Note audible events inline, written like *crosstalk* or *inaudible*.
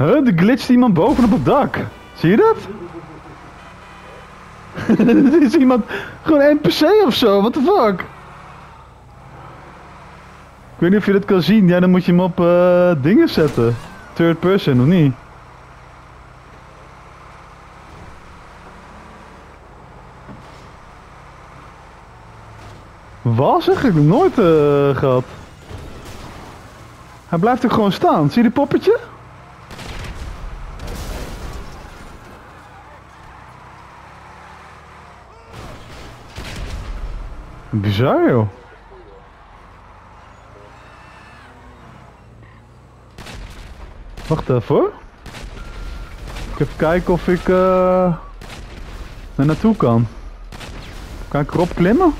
Huh, de glitcht iemand boven op het dak. Zie je dat? *laughs* Er is iemand, gewoon NPC of zo, what the fuck? Ik weet niet of je dat kan zien, ja dan moet je hem op eh, dingen zetten. Third person, of niet? Was nog nooit eh, gehad. Hij blijft er gewoon staan. Zie je die poppetje? Bizar joh. Wacht even. Ik even kijken of ik uh, er naartoe kan. Kan ik erop klimmen?